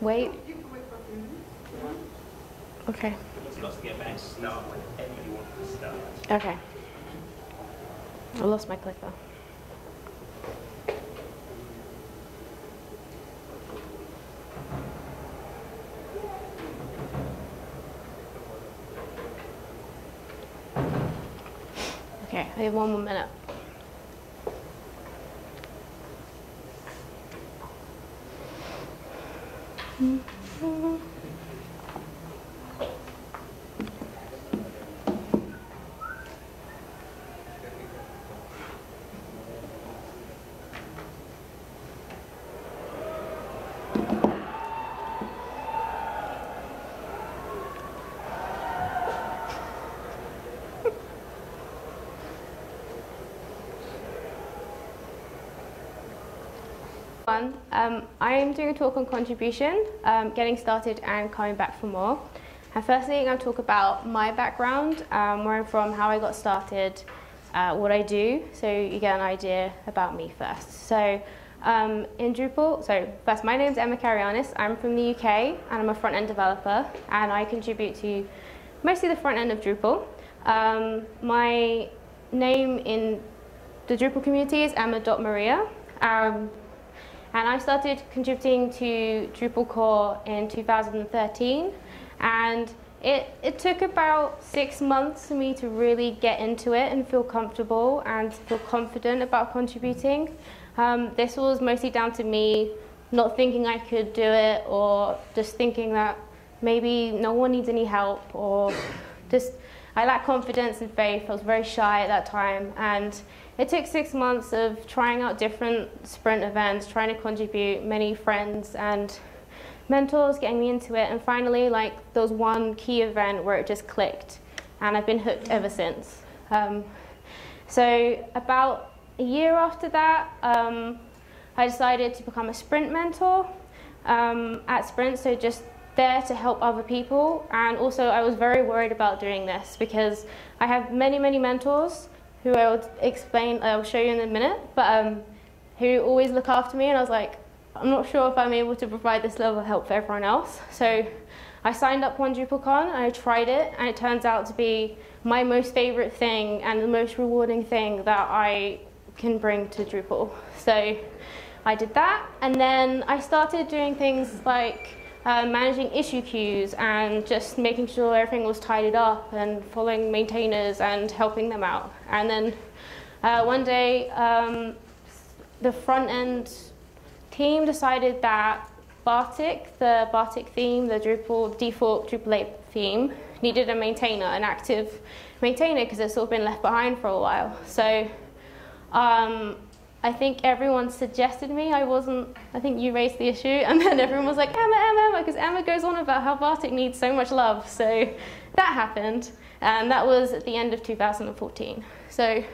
Wait. You can wait for a few minutes. Okay. It's got to get back start whenever you want to start. Okay. I lost my clicker. Okay, I have one more minute. One, um, I am doing a talk on contribution, um, getting started and coming back for more. And firstly, I'm going to talk about my background, um, where I'm from, how I got started, uh, what I do, so you get an idea about me first. So um, in Drupal, so first, my name's Emma Karayiannis. I'm from the UK, and I'm a front-end developer, and I contribute to mostly the front end of Drupal. Um, my name in the Drupal community is emma.maria. Um, and I started contributing to Drupal core in 2013. And it, it took about six months for me to really get into it and feel comfortable and feel confident about contributing. Um, this was mostly down to me not thinking I could do it or just thinking that maybe no one needs any help or just I lacked confidence and faith. I was very shy at that time and it took six months of trying out different sprint events, trying to contribute, many friends and mentors getting me into it, and finally, like, there was one key event where it just clicked, and I've been hooked ever since. Um, so about a year after that, um, I decided to become a sprint mentor um, at Sprint, so just there to help other people. And also, I was very worried about doing this because I have many, many mentors who I will explain, I'll show you in a minute, but um, who always look after me. And I was like, I'm not sure if I'm able to provide this level of help for everyone else. So I signed up on DrupalCon and I tried it, and it turns out to be my most favorite thing and the most rewarding thing that I can bring to Drupal. So I did that, and then I started doing things like uh, managing issue queues and just making sure everything was tidied up and following maintainers and helping them out. And then uh, one day, um, the front end team decided that Bartik, the Bartik theme, the Drupal default Drupal 8 theme, needed a maintainer, an active maintainer, because it's all been left behind for a while. So um, I think everyone suggested me. I wasn't, I think you raised the issue, and then everyone was like, Emma, Emma, Emma, because Emma goes on about how Bartik needs so much love. So that happened, and that was at the end of 2014. So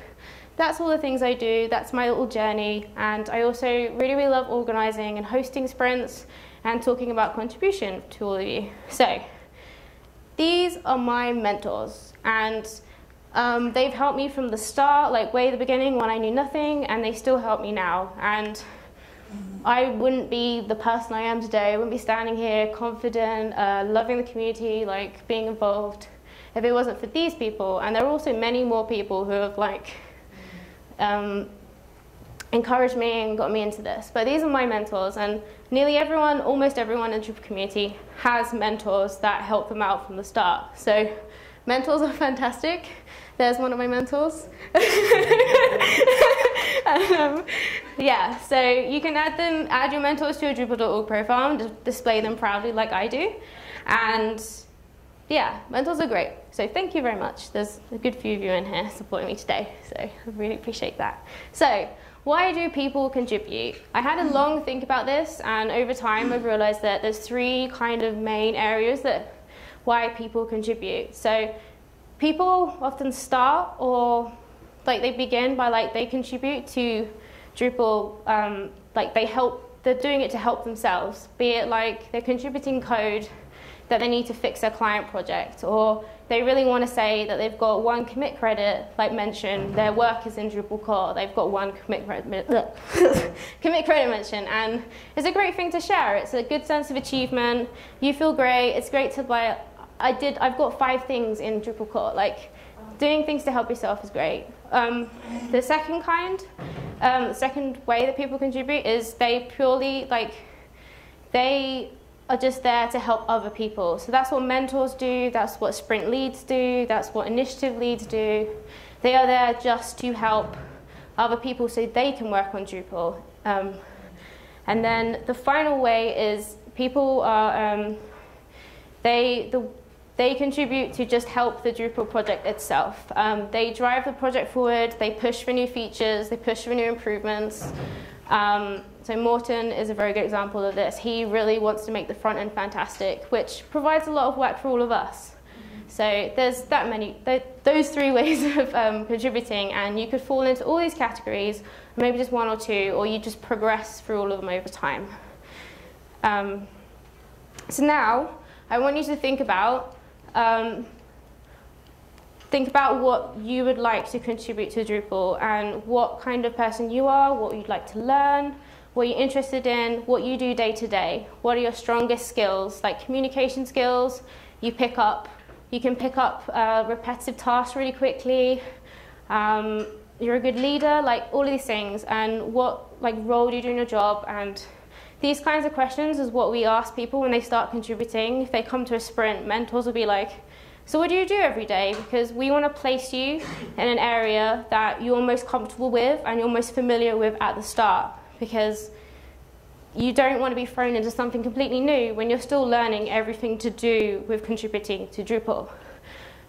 that's all the things I do. That's my little journey. And I also really, really love organizing and hosting sprints and talking about contribution to all of you. So these are my mentors. And um, they've helped me from the start, like way the beginning when I knew nothing, and they still help me now. And I wouldn't be the person I am today. I wouldn't be standing here confident, uh, loving the community, like being involved, if it wasn't for these people. And there are also many more people who have like um, encouraged me and got me into this. But these are my mentors, and nearly everyone, almost everyone in the Drupal community has mentors that help them out from the start. So mentors are fantastic. There's one of my mentors. um, yeah, so you can add them, add your mentors to your Drupal.org profile and display them proudly like I do. And yeah, mentors are great. So thank you very much. There's a good few of you in here supporting me today, so I really appreciate that. So why do people contribute? I had a long think about this, and over time I've realized that there's three kind of main areas that why people contribute. So people often start or like they begin by like they contribute to Drupal, um, like they help, they're doing it to help themselves, be it like they're contributing code that they need to fix their client project, or they really want to say that they've got one commit credit, like mentioned, their work is in Drupal core, they've got one commit credit, commit credit mention, and it's a great thing to share. It's a good sense of achievement. You feel great. It's great to buy. I did. I've got five things in Drupal core. Like doing things to help yourself is great. Um, the second kind, um, second way that people contribute is they purely like they are just there to help other people. So that's what mentors do, that's what sprint leads do, that's what initiative leads do. They are there just to help other people so they can work on Drupal. Um, and then the final way is people are, um, they, the, they contribute to just help the Drupal project itself. Um, they drive the project forward, they push for new features, they push for new improvements. Um, so Morten is a very good example of this. He really wants to make the front end fantastic, which provides a lot of work for all of us. So there's that many, th those three ways of um, contributing, and you could fall into all these categories, maybe just one or two, or you just progress through all of them over time. Um, so now, I want you to think about um, think about what you would like to contribute to Drupal and what kind of person you are, what you'd like to learn, what you're interested in, what you do day to day. What are your strongest skills, like communication skills? You pick up, you can pick up uh, repetitive tasks really quickly. Um, you're a good leader, like all of these things, and what like role do you do in your job, and these kinds of questions is what we ask people when they start contributing. If they come to a sprint, mentors will be like, so what do you do every day? Because we want to place you in an area that you're most comfortable with and you're most familiar with at the start because you don't want to be thrown into something completely new when you're still learning everything to do with contributing to Drupal.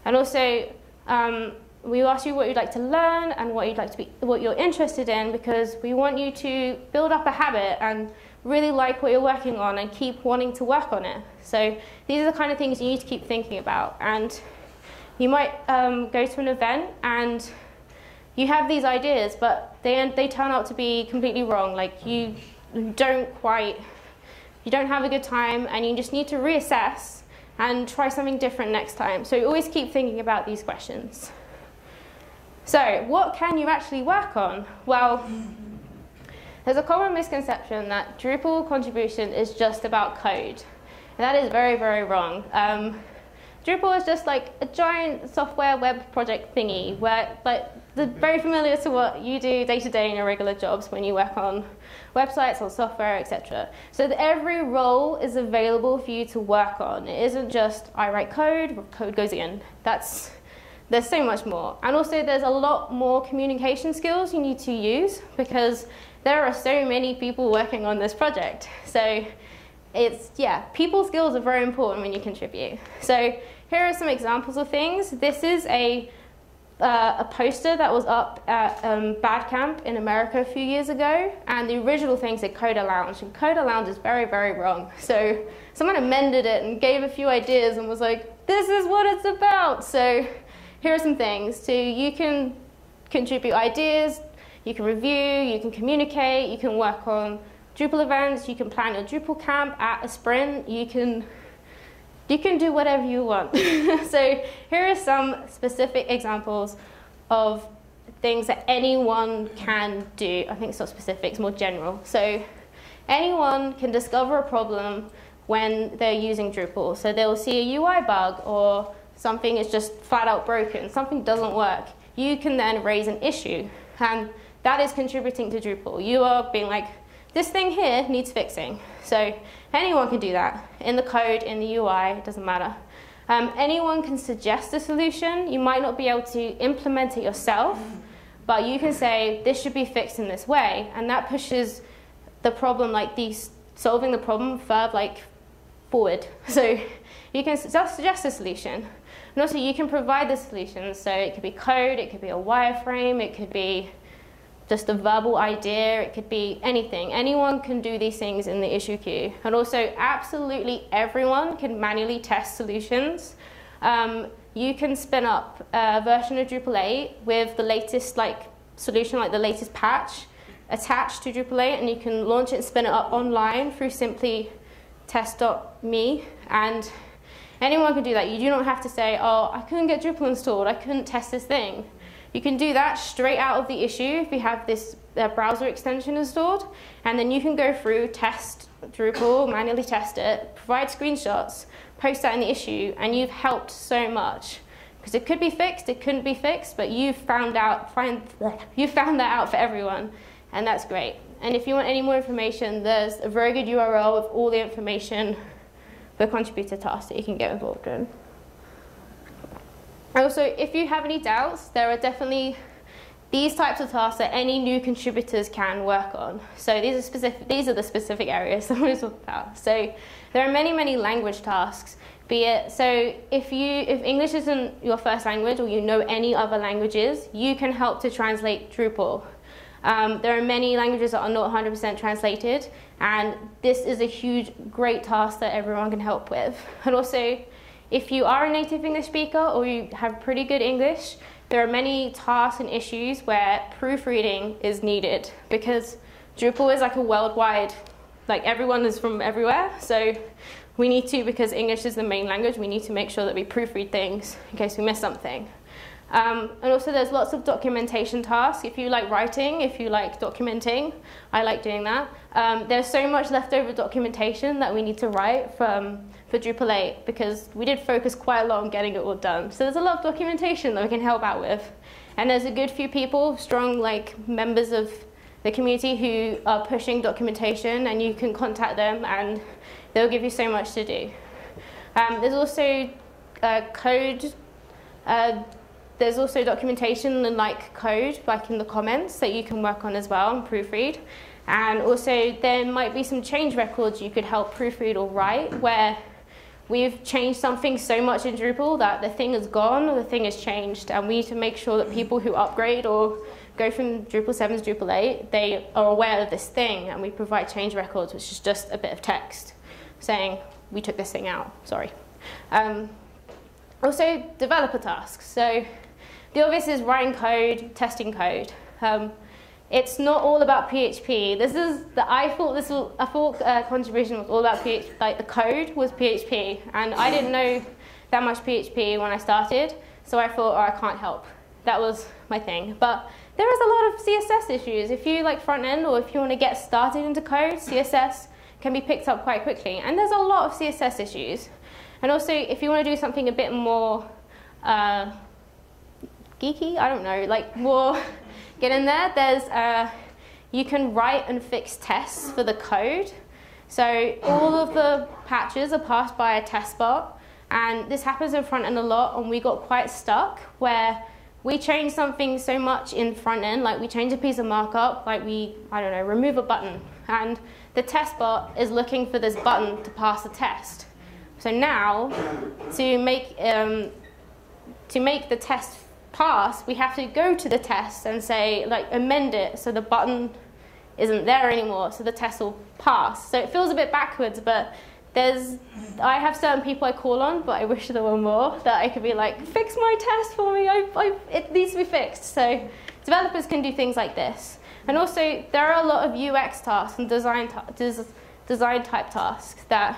And also, um, we ask you what you'd like to learn and what you'd like to be, what you're interested in, because we want you to build up a habit and really like what you're working on and keep wanting to work on it. So these are the kind of things you need to keep thinking about. And you might um, go to an event and you have these ideas, but they, they turn out to be completely wrong. Like you don't quite, you don't have a good time and you just need to reassess and try something different next time. So always keep thinking about these questions. So what can you actually work on? Well, there's a common misconception that Drupal contribution is just about code. And that is very, very wrong. Um, Drupal is just like a giant software web project thingy where like they're very familiar to what you do day to day in your regular jobs when you work on websites or software, etc. So that every role is available for you to work on. It isn't just I write code, code goes in. That's there's so much more. And also there's a lot more communication skills you need to use because there are so many people working on this project. So it's, yeah, people skills are very important when you contribute. So here are some examples of things. This is a, uh, a poster that was up at um, Badcamp in America a few years ago, and the original thing said Coder Lounge, and Coder Lounge is very, very wrong. So someone amended it and gave a few ideas and was like, this is what it's about. So here are some things. So you can contribute ideas, you can review, you can communicate, you can work on Drupal events, you can plan a Drupal camp at a sprint, you can you can do whatever you want. so here are some specific examples of things that anyone can do. I think it's not specific, it's more general. So anyone can discover a problem when they're using Drupal. So they'll see a UI bug or something is just flat out broken, something doesn't work. You can then raise an issue and that is contributing to Drupal. You are being like, this thing here needs fixing. So anyone can do that. In the code, in the UI, it doesn't matter. Um, anyone can suggest a solution. You might not be able to implement it yourself, but you can say, this should be fixed in this way. And that pushes the problem, like these, solving the problem further, like forward. So you can suggest a solution. And also you can provide the solution. So it could be code, it could be a wireframe, it could be just a verbal idea, it could be anything. Anyone can do these things in the issue queue. And also, absolutely everyone can manually test solutions. Um, you can spin up a version of Drupal 8 with the latest like solution, like the latest patch, attached to Drupal 8, and you can launch it and spin it up online through simply test.me. And Anyone can do that. You do not have to say, oh, I couldn't get Drupal installed, I couldn't test this thing. You can do that straight out of the issue if you have this uh, browser extension installed, and then you can go through, test Drupal, manually test it, provide screenshots, post that in the issue, and you've helped so much. Because it could be fixed, it couldn't be fixed, but you've found out, find, you found that out for everyone, and that's great. And if you want any more information, there's a very good URL with all the information for contributor tasks that you can get involved in. Also, if you have any doubts, there are definitely these types of tasks that any new contributors can work on. So these are specific. These are the specific areas that we're talking about. So there are many, many language tasks. Be it so if you if English isn't your first language or you know any other languages, you can help to translate Drupal. Um, there are many languages that are not 100% translated, and this is a huge, great task that everyone can help with. And also, if you are a native English speaker or you have pretty good English, there are many tasks and issues where proofreading is needed because Drupal is like a worldwide, like everyone is from everywhere. So we need to, because English is the main language, we need to make sure that we proofread things in case we miss something. Um, and also there's lots of documentation tasks. If you like writing, if you like documenting, I like doing that. Um, there's so much leftover documentation that we need to write from, for Drupal 8 because we did focus quite a lot on getting it all done. So there's a lot of documentation that we can help out with. And there's a good few people, strong like members of the community who are pushing documentation and you can contact them and they'll give you so much to do. Um, there's also uh, code uh, there's also documentation and like code, like in the comments, that you can work on as well and proofread. And also there might be some change records you could help proofread or write where we've changed something so much in Drupal that the thing is gone or the thing has changed. And we need to make sure that people who upgrade or go from Drupal 7 to Drupal 8, they are aware of this thing and we provide change records, which is just a bit of text saying, we took this thing out, sorry. Um, also, developer tasks. So the obvious is writing code, testing code. Um, it's not all about PHP. This is the I thought this was, I thought uh, contribution was all about PHP. Like the code was PHP, and I didn't know that much PHP when I started, so I thought, oh, I can't help. That was my thing. But there is a lot of CSS issues. If you like front end or if you want to get started into code, CSS can be picked up quite quickly, and there's a lot of CSS issues. And also, if you want to do something a bit more uh, geeky, I don't know, like more get in there. There's uh, you can write and fix tests for the code. So all of the patches are passed by a test bot, and this happens in front end a lot, and we got quite stuck where we change something so much in front end, like we change a piece of markup, like we, I don't know, remove a button, and the test bot is looking for this button to pass the test. So now, to make um, to make the test pass, we have to go to the test and say, like, amend it so the button isn't there anymore, so the test will pass. So it feels a bit backwards, but there's, I have certain people I call on, but I wish there were more that I could be like, fix my test for me, I, I, it needs to be fixed. So developers can do things like this. And also, there are a lot of UX tasks and design, des design type tasks that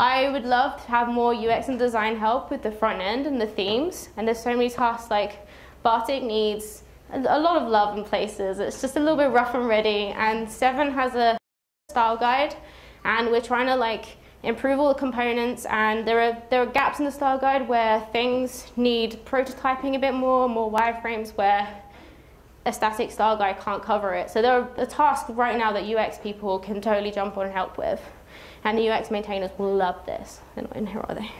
I would love to have more UX and design help with the front end and the themes. And there's so many tasks like Bartik needs a lot of love in places. It's just a little bit rough and ready. And Seven has a style guide, and we're trying to like improve all the components. And there are there are gaps in the style guide where things need prototyping a bit more, more wireframes where a static style guide can't cover it. So there are a task right now that UX people can totally jump on and help with. And the UX maintainers will love this. They're not in here, are they?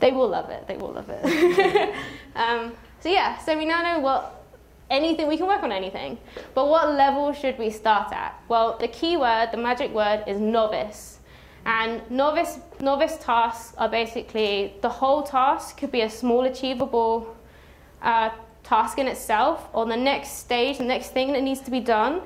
They will love it. They will love it. um, so yeah, so we now know what anything, we can work on anything. But what level should we start at? Well, the key word, the magic word is novice. And novice, novice tasks are basically, the whole task could be a small achievable uh, task in itself, or the next stage, the next thing that needs to be done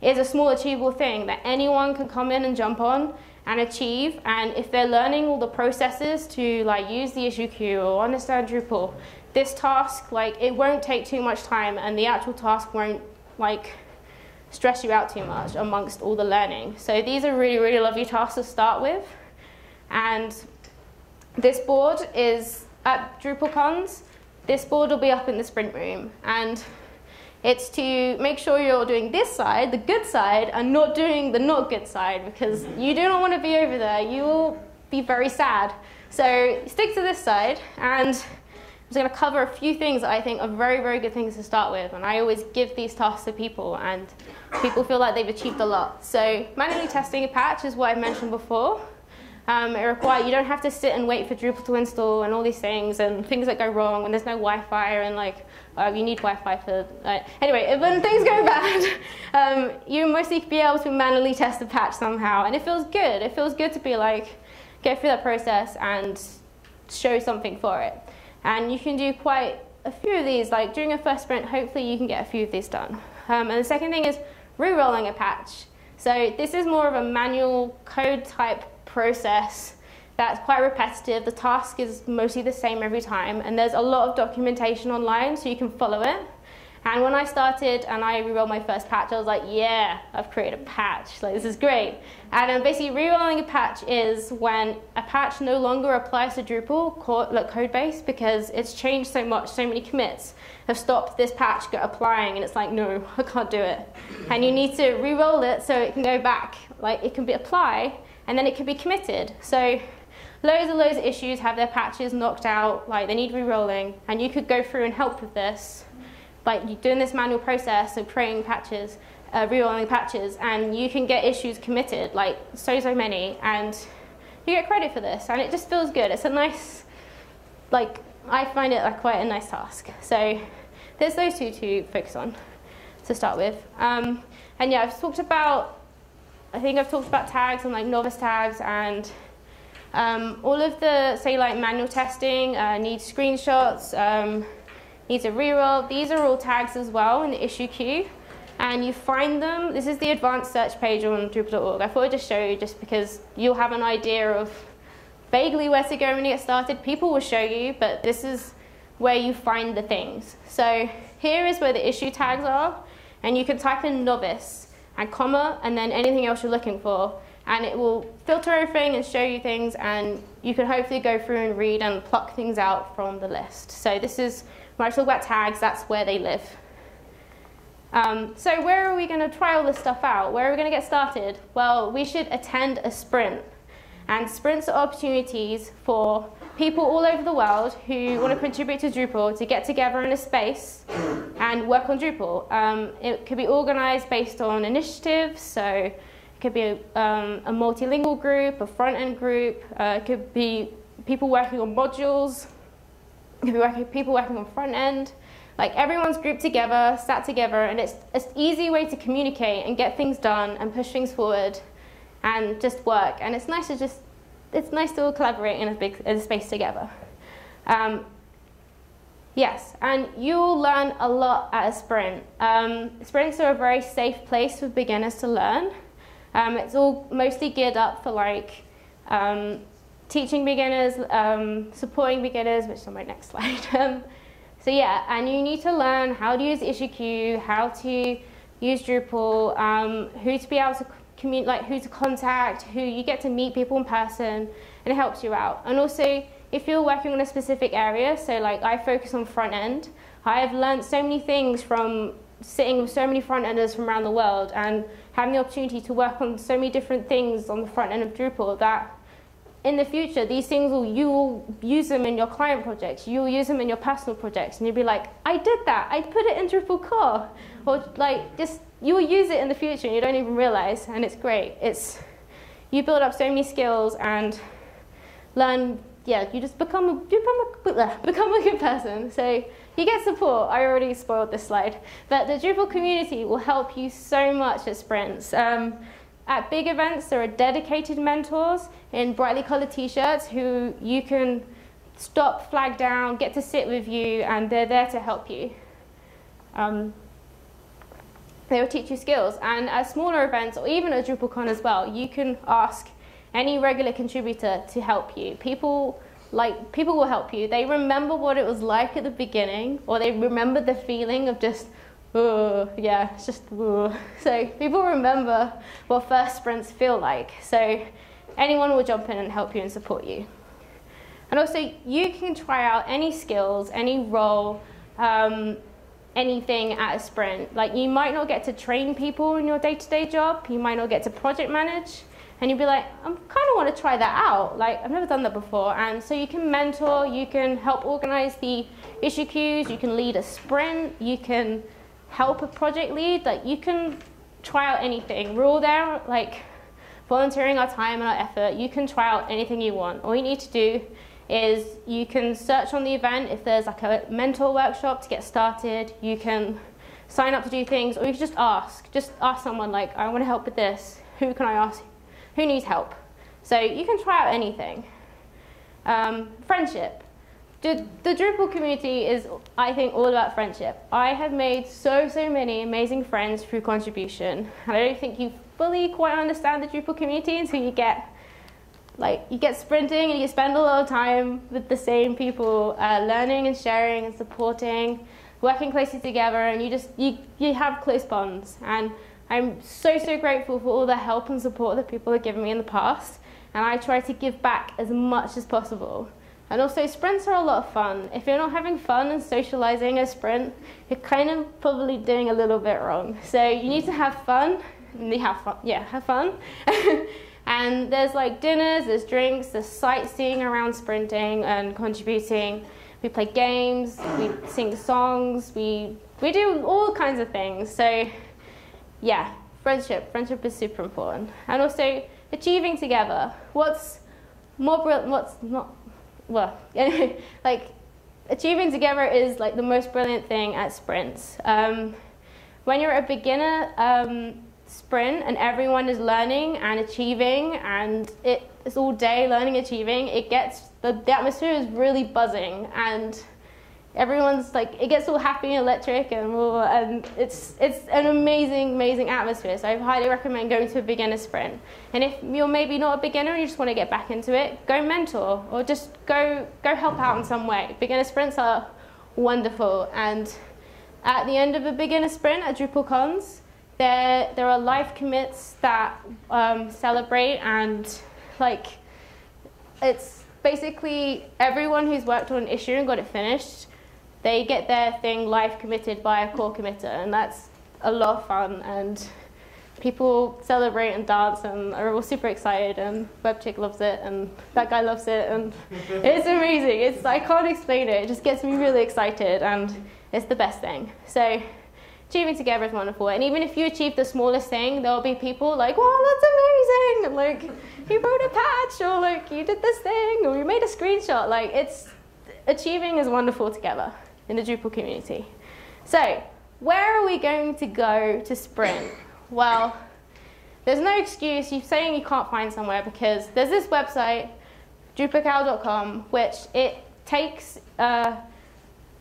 is a small achievable thing that anyone can come in and jump on and achieve. And if they're learning all the processes to like use the issue queue or understand Drupal, this task, like it won't take too much time and the actual task won't like stress you out too much amongst all the learning. So these are really, really lovely tasks to start with. And this board is at DrupalCons. This board will be up in the sprint room, and it's to make sure you're doing this side, the good side, and not doing the not good side because you do not want to be over there. You will be very sad. So stick to this side, and I'm just going to cover a few things that I think are very, very good things to start with. And I always give these tasks to people, and people feel like they've achieved a lot. So manually testing a patch is what I mentioned before. Um, it requires you don't have to sit and wait for Drupal to install and all these things and things that go wrong when there's no Wi-Fi and like uh, you need Wi-Fi for. Uh, anyway, when things go bad, um, you mostly be able to manually test the patch somehow, and it feels good. It feels good to be like go through that process and show something for it. And you can do quite a few of these. Like during a first sprint, hopefully you can get a few of these done. Um, and the second thing is re-rolling a patch. So this is more of a manual code type process that's quite repetitive. The task is mostly the same every time, and there's a lot of documentation online so you can follow it. And when I started and I rerolled my first patch, I was like, yeah, I've created a patch. Like, this is great. And um, basically, rerolling a patch is when a patch no longer applies to Drupal co like code base because it's changed so much, so many commits have stopped this patch applying, and it's like, no, I can't do it. And you need to re-roll it so it can go back, like it can be apply, and then it can be committed. So loads and loads of issues have their patches knocked out, like they need re-rolling, and you could go through and help with this, like doing this manual process of creating patches, uh, re-rolling patches, and you can get issues committed, like so, so many, and you get credit for this, and it just feels good. It's a nice, like, I find it like quite a nice task. So there's those two to focus on to start with. Um, and yeah, I've talked about I think I've talked about tags and like novice tags and um, all of the, say like manual testing, uh, needs screenshots, um, needs a reroll. These are all tags as well in the issue queue. And you find them, this is the advanced search page on Drupal.org. I thought I'd just show you just because you'll have an idea of vaguely where to go when you get started. People will show you, but this is where you find the things. So here is where the issue tags are, and you can type in novice and comma, and then anything else you're looking for. And it will filter everything and show you things, and you can hopefully go through and read and pluck things out from the list. So this is, when I talk about tags, that's where they live. Um, so where are we going to try all this stuff out? Where are we going to get started? Well, we should attend a sprint. And sprints are opportunities for people all over the world who want to contribute to Drupal to get together in a space and work on Drupal. Um, it could be organized based on initiatives, so it could be a, um, a multilingual group, a front-end group, uh, it could be people working on modules, it could be working, people working on front-end. Like everyone's grouped together, sat together, and it's an easy way to communicate and get things done and push things forward and just work. And it's nice to just it's nice to all collaborate in a big in a space together. Um, yes, and you'll learn a lot at a sprint. Um, sprints are a very safe place for beginners to learn. Um, it's all mostly geared up for like um, teaching beginners, um, supporting beginners, which is on my next slide. Um, so yeah, and you need to learn how to use issue queue, how to use Drupal, who to be able to commun- like who to contact, who you get to meet people in person, and it helps you out. And also, if you're working on a specific area, so like I focus on front end, I have learned so many things from sitting with so many front enders from around the world and having the opportunity to work on so many different things on the front end of Drupal that in the future, these things will you will use them in your client projects. You will use them in your personal projects, and you'll be like, "I did that. I put it in Drupal core," or like just you will use it in the future, and you don't even realize. And it's great. It's you build up so many skills and learn. Yeah, you just become a, become a, become a good person. So you get support. I already spoiled this slide, but the Drupal community will help you so much at sprints. Um, at big events, there are dedicated mentors in brightly colored t-shirts who you can stop, flag down, get to sit with you, and they're there to help you. Um, they will teach you skills. And at smaller events, or even at DrupalCon as well, you can ask any regular contributor to help you. People like people will help you. They remember what it was like at the beginning, or they remember the feeling of just oh, yeah, it's just, oh. So people remember what first sprints feel like. So anyone will jump in and help you and support you. And also, you can try out any skills, any role, um, anything at a sprint. Like, you might not get to train people in your day to day job, you might not get to project manage, and you'd be like, I kind of want to try that out. Like, I've never done that before. And so, you can mentor, you can help organize the issue queues, you can lead a sprint, you can help a project lead, like, you can try out anything. We're all there, like, volunteering our time and our effort. You can try out anything you want. All you need to do is you can search on the event if there's like a mentor workshop to get started. You can sign up to do things, or you can just ask. Just ask someone like, I want to help with this. Who can I ask? Who needs help? So you can try out anything. Um, friendship. The, the Drupal community is, I think, all about friendship. I have made so, so many amazing friends through contribution. And I don't think you fully quite understand the Drupal community until you get like you get sprinting and you spend a lot of time with the same people uh, learning and sharing and supporting working closely together and you just you, you have close bonds and i'm so so grateful for all the help and support that people have given me in the past and i try to give back as much as possible and also sprints are a lot of fun if you're not having fun and socializing a sprint you're kind of probably doing a little bit wrong so you need to have fun and have fun yeah have fun And there's like dinners, there's drinks, there's sightseeing around sprinting and contributing. We play games, we sing songs, we we do all kinds of things. So yeah, friendship, friendship is super important. And also achieving together. What's more? What's not? Well, like achieving together is like the most brilliant thing at sprints. Um, when you're a beginner, um, sprint and everyone is learning and achieving and it, it's all day learning achieving it gets the, the atmosphere is really buzzing and everyone's like it gets all happy and electric and, and it's it's an amazing amazing atmosphere. So i highly recommend going to a beginner sprint. And if you're maybe not a beginner and you just want to get back into it go mentor or just go go help out in some way. Beginner sprints are wonderful. And at the end of a beginner sprint at drupalcons there, there are live commits that um, celebrate and like it's basically everyone who's worked on an issue and got it finished, they get their thing live committed by a core committer and that's a lot of fun and people celebrate and dance and are all super excited and WebChick loves it and that guy loves it and it's amazing. It's I can't explain it. It just gets me really excited and it's the best thing. So achieving together is wonderful. And even if you achieve the smallest thing, there'll be people like, wow, that's amazing. And like, you wrote a patch, or like, you did this thing, or you made a screenshot. Like, it's achieving is wonderful together in the Drupal community. So, where are we going to go to sprint? Well, there's no excuse. You're saying you can't find somewhere because there's this website, drupical.com, which it takes. Uh,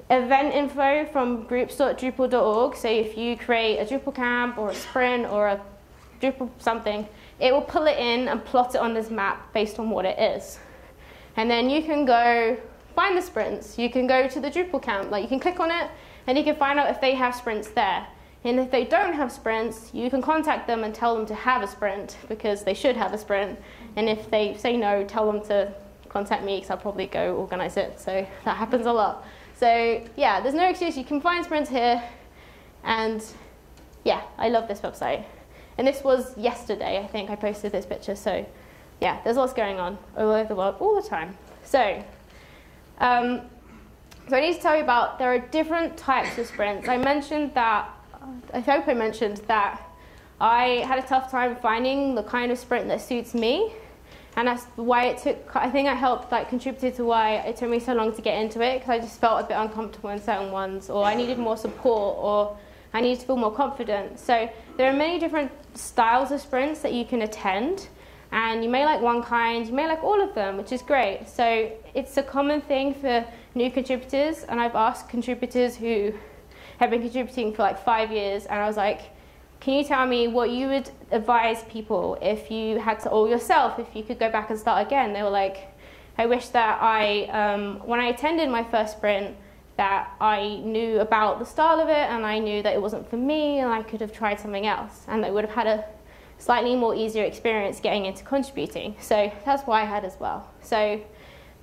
event info from groups.drupal.org. So if you create a Drupal camp or a sprint or a Drupal something, it will pull it in and plot it on this map based on what it is. And then you can go find the sprints. You can go to the Drupal camp, like you can click on it and you can find out if they have sprints there. And if they don't have sprints, you can contact them and tell them to have a sprint because they should have a sprint. And if they say no, tell them to contact me because I'll probably go organize it. So that happens a lot. So yeah, there's no excuse. You can find sprints here. And yeah, I love this website. And this was yesterday, I think I posted this picture. So yeah, there's lots going on all over the world all the time. So, um, so I need to tell you about, there are different types of sprints. I mentioned that, I hope I mentioned that I had a tough time finding the kind of sprint that suits me and that's why it took. I think I helped like contributed to why it took me so long to get into it because I just felt a bit uncomfortable in certain ones, or I needed more support, or I needed to feel more confident. So there are many different styles of sprints that you can attend, and you may like one kind, you may like all of them, which is great. So it's a common thing for new contributors, and I've asked contributors who have been contributing for like five years, and I was like can you tell me what you would advise people if you had to, all yourself, if you could go back and start again? They were like, I wish that I, um, when I attended my first sprint, that I knew about the style of it and I knew that it wasn't for me and I could have tried something else and I would have had a slightly more easier experience getting into contributing. So that's why I had as well. So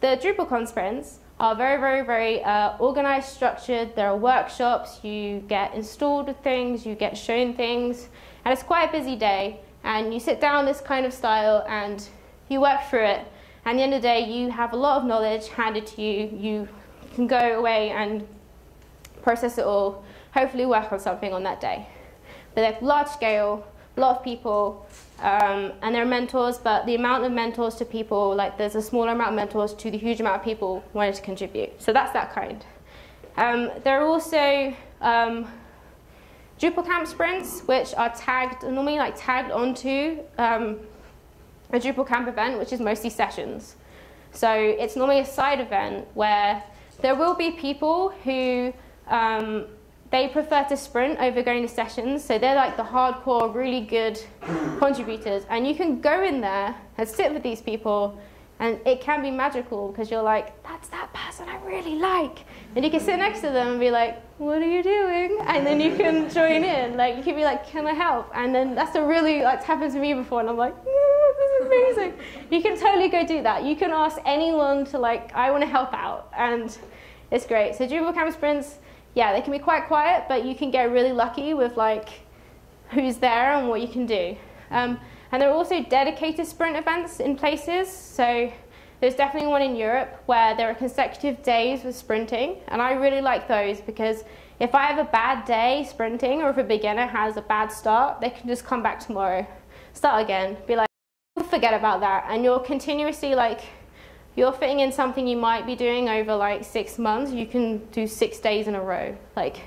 the DrupalCon sprints are very, very, very uh, organized, structured. There are workshops, you get installed with things, you get shown things, and it's quite a busy day. And you sit down this kind of style and you work through it. And at the end of the day, you have a lot of knowledge handed to you. You can go away and process it all, hopefully work on something on that day. But they're large scale, a lot of people, um, and they're mentors, but the amount of mentors to people, like there's a smaller amount of mentors to the huge amount of people wanting to contribute. So that's that kind. Um, there are also um, Drupal camp sprints, which are tagged, normally like tagged onto um, a Drupal camp event, which is mostly sessions. So it's normally a side event where there will be people who um, they prefer to sprint over going to sessions. So they're like the hardcore, really good contributors. And you can go in there and sit with these people and it can be magical because you're like, that's that person I really like. And you can sit next to them and be like, what are you doing? And then you can join in. Like, you can be like, can I help? And then that's a really, like, happened to me before. And I'm like, yeah, this is amazing. You can totally go do that. You can ask anyone to, like, I want to help out. And it's great. So Drupal Camp Sprints, yeah, they can be quite quiet, but you can get really lucky with, like, who's there and what you can do. Um, and there are also dedicated sprint events in places. So there's definitely one in Europe where there are consecutive days with sprinting. And I really like those because if I have a bad day sprinting or if a beginner has a bad start, they can just come back tomorrow, start again, be like, forget about that. And you're continuously like, you're fitting in something you might be doing over like six months. You can do six days in a row. Like,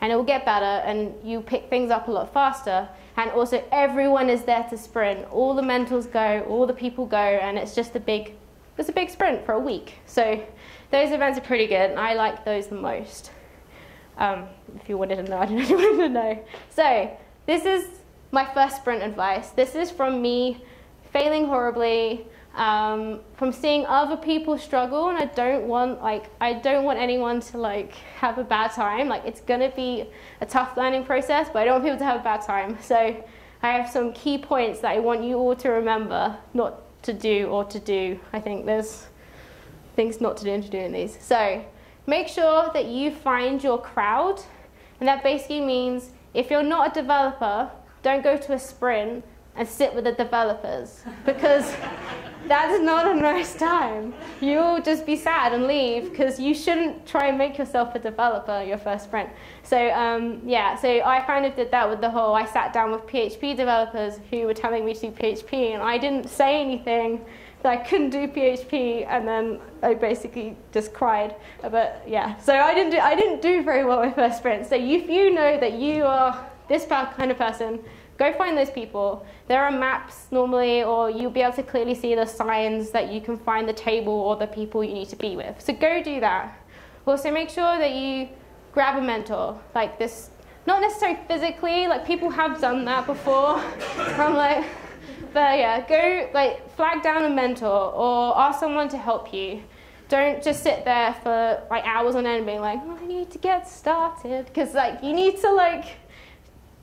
and it will get better and you pick things up a lot faster and also everyone is there to sprint. All the mentors go, all the people go, and it's just a big, it's a big sprint for a week. So those events are pretty good, and I like those the most. Um, if you wanted to know, I don't know if you wanted to know. So this is my first sprint advice. This is from me failing horribly, um, from seeing other people struggle and I don't want like I don't want anyone to like have a bad time. Like it's gonna be a tough learning process but I don't want people to have a bad time. So I have some key points that I want you all to remember not to do or to do. I think there's things not to do and to do in these. So make sure that you find your crowd and that basically means if you're not a developer don't go to a sprint and sit with the developers because that's not a nice time. You'll just be sad and leave because you shouldn't try and make yourself a developer your first sprint. So um, yeah, so I kind of did that with the whole, I sat down with PHP developers who were telling me to do PHP and I didn't say anything that I couldn't do PHP and then I basically just cried. But yeah, so I didn't do, I didn't do very well my first sprint. So if you know that you are this kind of person, Go find those people. There are maps normally, or you'll be able to clearly see the signs that you can find the table or the people you need to be with. So go do that. Also, make sure that you grab a mentor, like this, not necessarily physically, like people have done that before. I'm like, but yeah, go like flag down a mentor or ask someone to help you. Don't just sit there for like hours on end being like, oh, I need to get started. Because like you need to like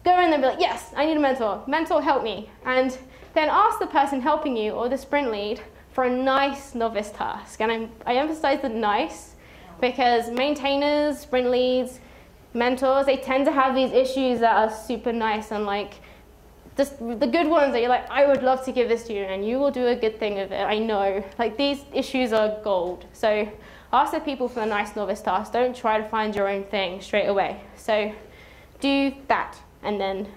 go in and be like, yes, I need a mentor. Mentor, help me. And then ask the person helping you or the sprint lead for a nice novice task. And I, I emphasize the nice because maintainers, sprint leads, mentors, they tend to have these issues that are super nice and like just the good ones that you're like, I would love to give this to you and you will do a good thing with it. I know. Like these issues are gold. So ask the people for a nice novice task. Don't try to find your own thing straight away. So do that and then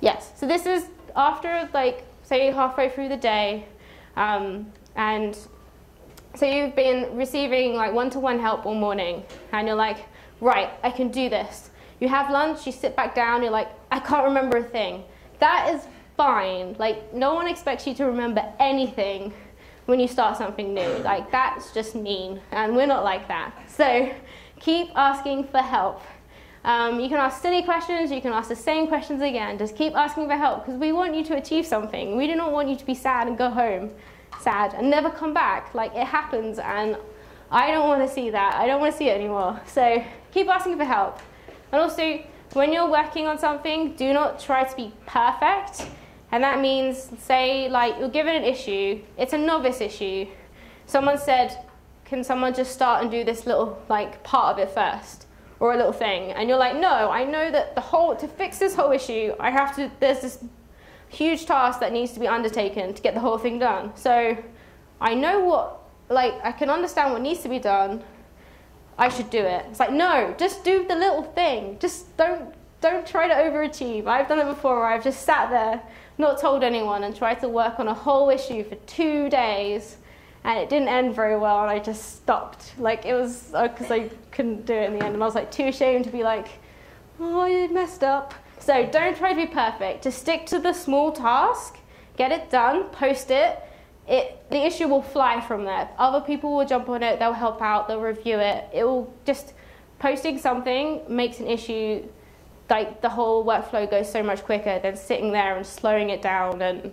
yes. So this is after like say halfway through the day um, and so you've been receiving like one-to-one help all morning and you're like right i can do this. You have lunch you sit back down you're like i can't remember a thing. That is fine. Like no one expects you to remember anything when you start something new. Like that's just mean and we're not like that. So keep asking for help um, you can ask silly questions, you can ask the same questions again. Just keep asking for help because we want you to achieve something. We do not want you to be sad and go home sad and never come back. Like it happens and I don't want to see that. I don't want to see it anymore. So keep asking for help. And also, when you're working on something, do not try to be perfect. And that means, say, like, you're given an issue, it's a novice issue. someone said, can someone just start and do this little like part of it first? Or a little thing. And you're like, no, I know that the whole, to fix this whole issue, I have to, there's this huge task that needs to be undertaken to get the whole thing done. So I know what, like, I can understand what needs to be done. I should do it. It's like, no, just do the little thing. Just don't, don't try to overachieve. I've done it before where I've just sat there, not told anyone, and tried to work on a whole issue for two days and it didn't end very well and I just stopped. Like it was because uh, I couldn't do it in the end and I was like too ashamed to be like, oh, I messed up. So don't try to be perfect. Just stick to the small task, get it done, post it. It the issue will fly from there. Other people will jump on it, they'll help out, they'll review it. It will just posting something makes an issue like the whole workflow goes so much quicker than sitting there and slowing it down and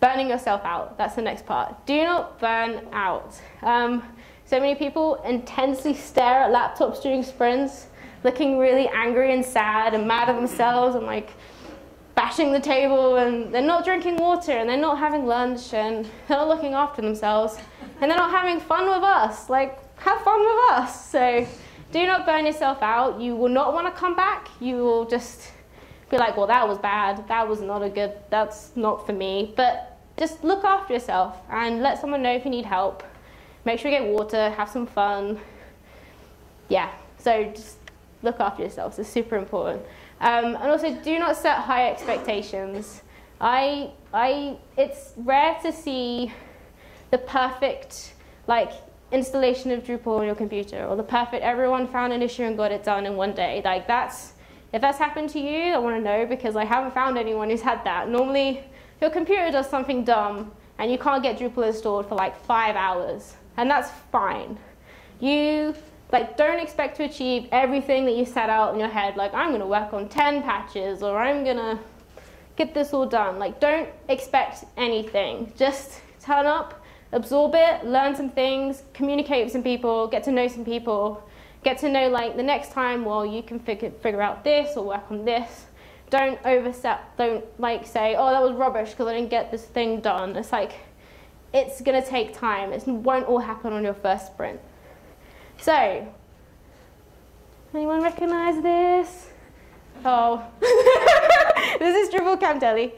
Burning yourself out, that's the next part. Do not burn out. Um, so many people intensely stare at laptops during sprints, looking really angry and sad and mad at themselves and like bashing the table and they're not drinking water and they're not having lunch and they're not looking after themselves and they're not having fun with us. Like, have fun with us. So do not burn yourself out. You will not want to come back. You will just be like, well, that was bad. That was not a good, that's not for me. But just look after yourself and let someone know if you need help. Make sure you get water, have some fun. Yeah, so just look after yourselves. It's super important. Um, and also, do not set high expectations. I, I, it's rare to see the perfect, like, installation of Drupal on your computer, or the perfect, everyone found an issue and got it done in one day. Like, that's, if that's happened to you, I want to know because I haven't found anyone who's had that. Normally, your computer does something dumb and you can't get Drupal installed for like five hours, and that's fine. You like don't expect to achieve everything that you set out in your head, like I'm gonna work on 10 patches or I'm gonna get this all done. Like don't expect anything. Just turn up, absorb it, learn some things, communicate with some people, get to know some people, get to know like the next time, well, you can figure, figure out this or work on this don't overstep, don't like say, oh, that was rubbish because I didn't get this thing done. It's like, it's going to take time. It won't all happen on your first sprint. So, anyone recognize this? Oh, this is DrupalCamp Delhi.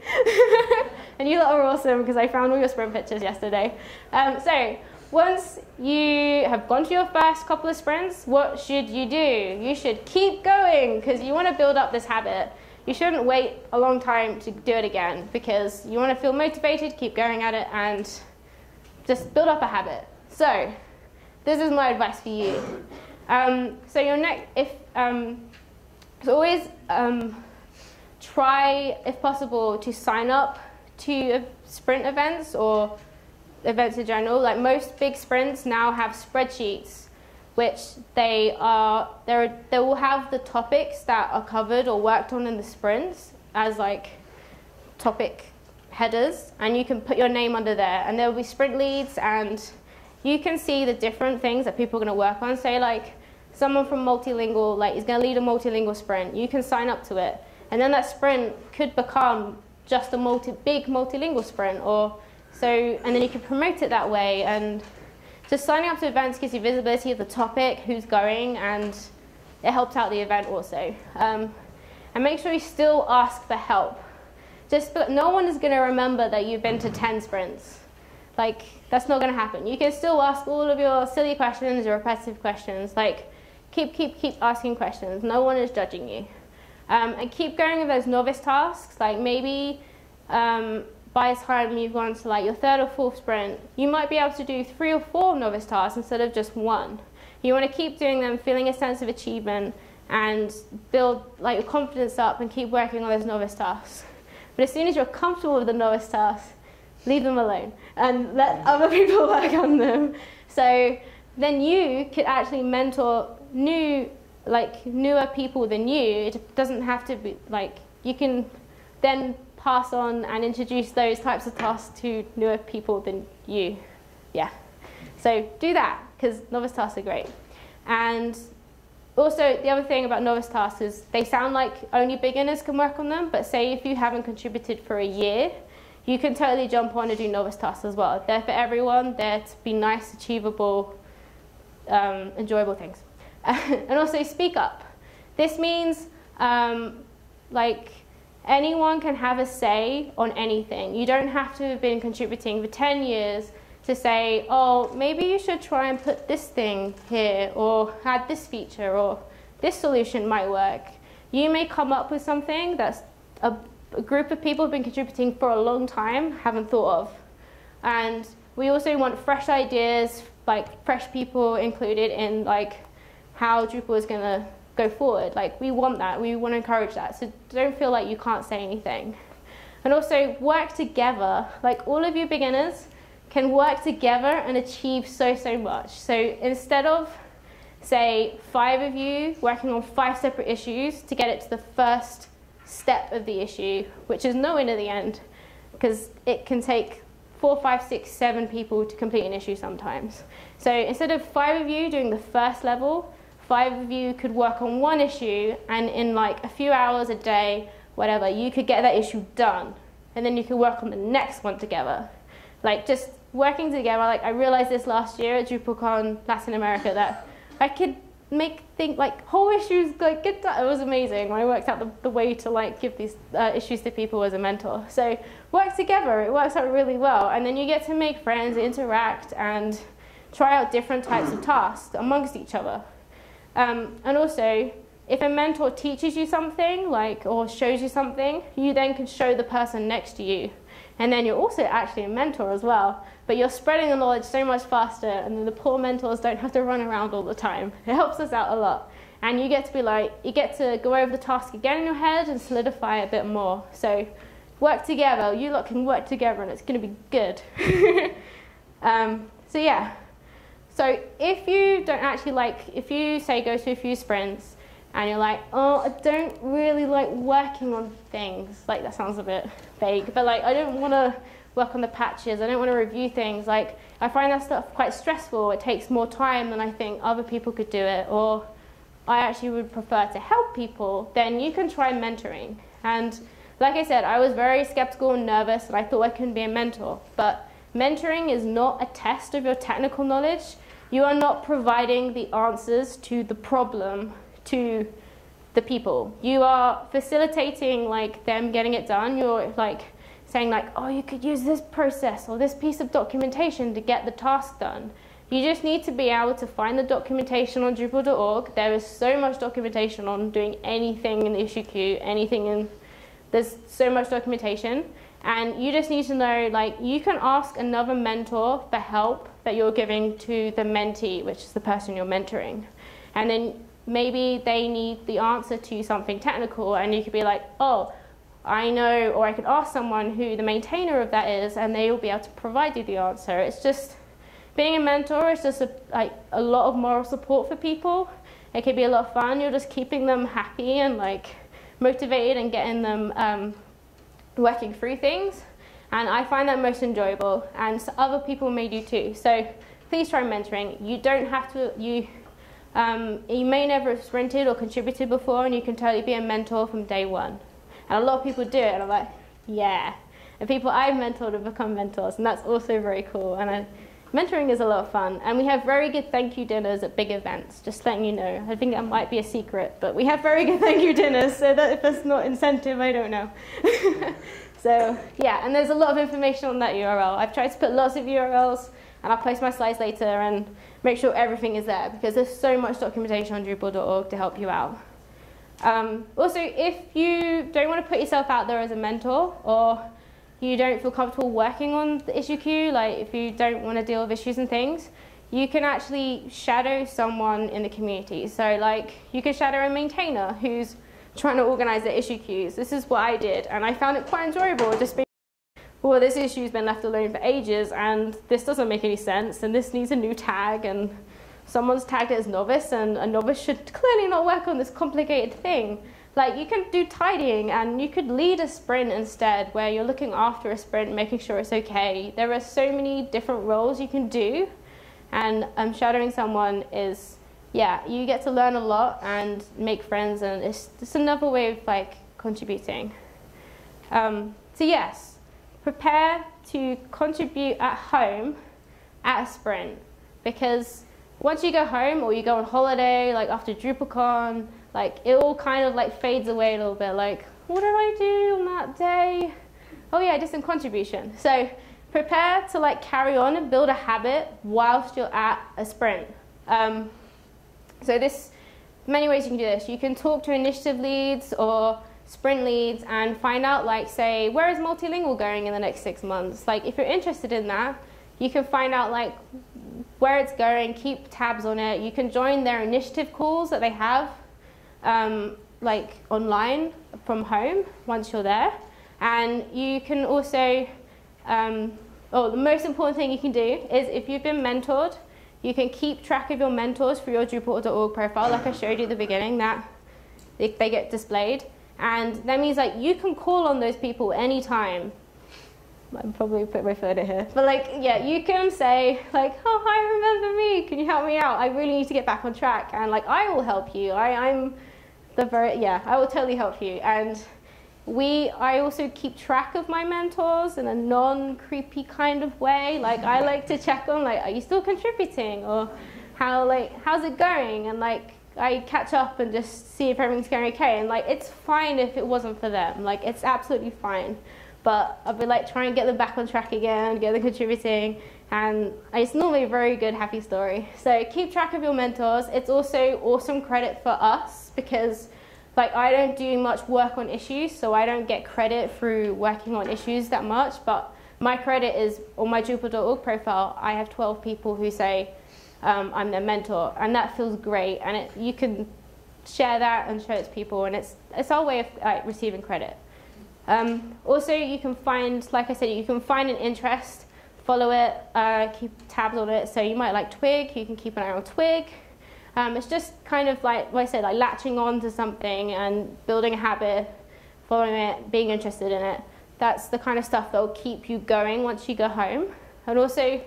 and you lot are awesome because I found all your sprint pictures yesterday. Um, so, once you have gone to your first couple of sprints, what should you do? You should keep going because you want to build up this habit you shouldn't wait a long time to do it again because you want to feel motivated, keep going at it, and just build up a habit. So, this is my advice for you. Um, so your next, if um, so always um, try, if possible, to sign up to sprint events or events in general. Like most big sprints now have spreadsheets which they are they they will have the topics that are covered or worked on in the sprints as like topic headers and you can put your name under there. And there will be sprint leads and you can see the different things that people are going to work on. Say like someone from multilingual like is going to lead a multilingual sprint. You can sign up to it. And then that sprint could become just a multi big multilingual sprint or so and then you can promote it that way. And so signing up to events gives you visibility of the topic, who's going, and it helps out the event also. Um, and make sure you still ask for help. Just no one is going to remember that you've been to 10 sprints. Like, that's not going to happen. You can still ask all of your silly questions, your repetitive questions. Like, keep, keep, keep asking questions. No one is judging you. Um, and keep going with those novice tasks. Like, maybe um, by the time you've gone to like your third or fourth sprint, you might be able to do three or four novice tasks instead of just one. You want to keep doing them, feeling a sense of achievement, and build like your confidence up and keep working on those novice tasks. But as soon as you're comfortable with the novice tasks, leave them alone and let other people work on them. So then you could actually mentor new, like newer people than you. It doesn't have to be like you can then pass on and introduce those types of tasks to newer people than you. Yeah. So do that because novice tasks are great. And also, the other thing about novice tasks is they sound like only beginners can work on them, but say if you haven't contributed for a year, you can totally jump on and do novice tasks as well. They're for everyone. They're to be nice, achievable, um, enjoyable things. and also speak up. This means um, like anyone can have a say on anything. You don't have to have been contributing for 10 years to say, oh, maybe you should try and put this thing here or add this feature or this solution might work. You may come up with something that's a, a group of people have been contributing for a long time haven't thought of. And we also want fresh ideas, like fresh people included in like how Drupal is going to go forward. Like we want that. We want to encourage that. So don't feel like you can't say anything. And also work together. Like all of you beginners can work together and achieve so, so much. So instead of say five of you working on five separate issues to get it to the first step of the issue, which is no knowing at the end, because it can take four, five, six, seven people to complete an issue sometimes. So instead of five of you doing the first level, five of you could work on one issue and in like a few hours a day, whatever, you could get that issue done. And then you could work on the next one together. Like just working together, like I realized this last year at DrupalCon Latin America that I could make think like whole issues like get that. It was amazing when I worked out the, the way to like give these uh, issues to people as a mentor. So work together, it works out really well. And then you get to make friends, interact and try out different types of tasks amongst each other. Um, and also, if a mentor teaches you something, like, or shows you something, you then can show the person next to you. And then you're also actually a mentor as well. But you're spreading the knowledge so much faster, and the poor mentors don't have to run around all the time. It helps us out a lot. And you get to be like, you get to go over the task again in your head and solidify it a bit more. So work together. You lot can work together, and it's going to be good. um, so yeah. So if you don't actually like, if you say go to a few sprints and you're like, oh, I don't really like working on things, like that sounds a bit vague, but like I don't want to work on the patches, I don't want to review things, like I find that stuff quite stressful, it takes more time than I think other people could do it, or I actually would prefer to help people, then you can try mentoring. And like I said, I was very skeptical and nervous and I thought I couldn't be a mentor, but mentoring is not a test of your technical knowledge, you are not providing the answers to the problem to the people. You are facilitating like them getting it done. You're like saying like, oh, you could use this process or this piece of documentation to get the task done. You just need to be able to find the documentation on Drupal.org. There is so much documentation on doing anything in the issue queue, anything in, there's so much documentation. And you just need to know, like, you can ask another mentor for help that you're giving to the mentee, which is the person you're mentoring. And then maybe they need the answer to something technical, and you could be like, oh, I know, or I could ask someone who the maintainer of that is, and they will be able to provide you the answer. It's just being a mentor is just a, like a lot of moral support for people. It could be a lot of fun. You're just keeping them happy and like motivated and getting them um, working through things. And I find that most enjoyable, and other people may do too. So please try mentoring. You don't have to, you, um, you may never have sprinted or contributed before, and you can totally be a mentor from day one. And a lot of people do it, and I'm like, yeah. And people I've mentored have become mentors, and that's also very cool. And I, mentoring is a lot of fun. And we have very good thank you dinners at big events, just letting you know. I think that might be a secret, but we have very good thank you dinners, so that if that's not incentive, I don't know. So yeah, and there's a lot of information on that URL. I've tried to put lots of URLs and I'll post my slides later and make sure everything is there because there's so much documentation on Drupal.org to help you out. Um, also, if you don't want to put yourself out there as a mentor or you don't feel comfortable working on the issue queue, like if you don't want to deal with issues and things, you can actually shadow someone in the community. So like you can shadow a maintainer who's trying to organize the issue queues. This is what I did, and I found it quite enjoyable just being, well, this issue's been left alone for ages, and this doesn't make any sense, and this needs a new tag, and someone's tagged it as novice, and a novice should clearly not work on this complicated thing. Like, you can do tidying, and you could lead a sprint instead, where you're looking after a sprint, making sure it's okay. There are so many different roles you can do, and um, shadowing someone is yeah, you get to learn a lot and make friends, and it's just another way of like contributing. Um, so yes, prepare to contribute at home at a sprint because once you go home or you go on holiday, like after DrupalCon, like it all kind of like fades away a little bit. Like, what did I do on that day? Oh yeah, I did some contribution. So prepare to like carry on and build a habit whilst you're at a sprint. Um, so this, many ways you can do this. You can talk to initiative leads or sprint leads and find out like say, where is multilingual going in the next six months? Like if you're interested in that, you can find out like where it's going, keep tabs on it. You can join their initiative calls that they have um, like online from home once you're there. And you can also, um, oh, the most important thing you can do is if you've been mentored, you can keep track of your mentors for your Drupal.org profile, like I showed you at the beginning, that they, get displayed. And that means like you can call on those people anytime. I'll probably put my photo here. But like, yeah, you can say like, oh, hi, remember me? Can you help me out? I really need to get back on track. And like, I will help you. I, I'm the very, yeah, I will totally help you. And we, I also keep track of my mentors in a non-creepy kind of way. Like I like to check on like, are you still contributing? Or how like, how's it going? And like, I catch up and just see if everything's going okay. And like, it's fine if it wasn't for them. Like, it's absolutely fine. But I'll be like, try and get them back on track again, get them contributing. And it's normally a very good, happy story. So keep track of your mentors. It's also awesome credit for us because like I don't do much work on issues, so I don't get credit through working on issues that much. But my credit is on my Drupal.org profile. I have 12 people who say um, I'm their mentor, and that feels great. And it, you can share that and show it to people, and it's it's our way of like, receiving credit. Um, also, you can find, like I said, you can find an interest, follow it, uh, keep tabs on it. So you might like Twig, you can keep an eye on Twig. Um, it's just kind of like what I said, like latching on to something and building a habit, following it, being interested in it. That's the kind of stuff that will keep you going once you go home. And also,